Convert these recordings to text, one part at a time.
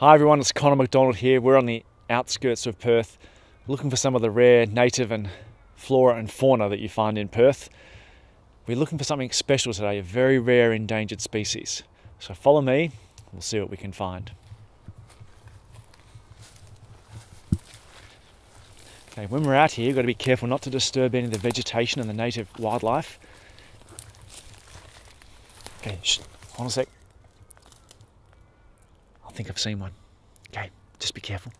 Hi everyone, it's Connor McDonald here. We're on the outskirts of Perth looking for some of the rare native and flora and fauna that you find in Perth. We're looking for something special today, a very rare endangered species. So follow me, we'll see what we can find. Okay, when we're out here, you've got to be careful not to disturb any of the vegetation and the native wildlife. Okay, shh, hold on a sec. I think I've seen one. Okay, just be careful.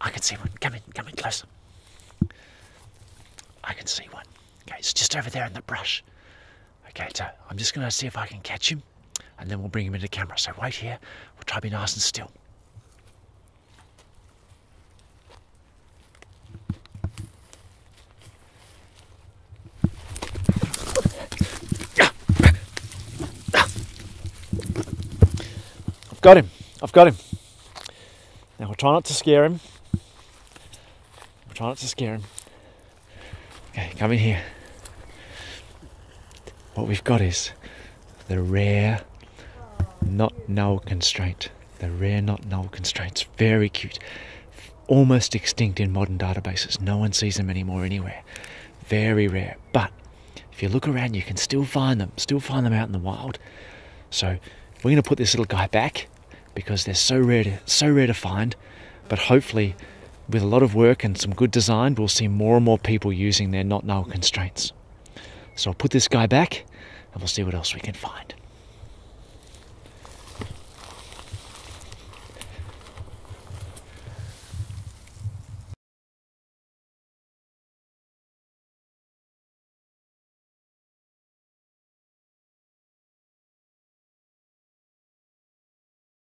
I can see one. Come in, come in closer. I can see one. Okay, it's just over there in the brush. Okay, so I'm just going to see if I can catch him and then we'll bring him into camera. So wait here. We'll try to be nice and still. I've got him. I've got him. Now we'll try not to scare him. We'll try not to scare him. Okay, come in here. What we've got is the rare not null constraint. The rare not null constraints. Very cute. Almost extinct in modern databases. No one sees them anymore anywhere. Very rare. But if you look around, you can still find them. Still find them out in the wild. So we're going to put this little guy back because they're so rare to, so rare to find. But hopefully, with a lot of work and some good design, we'll see more and more people using their not null constraints. So I'll put this guy back and we'll see what else we can find.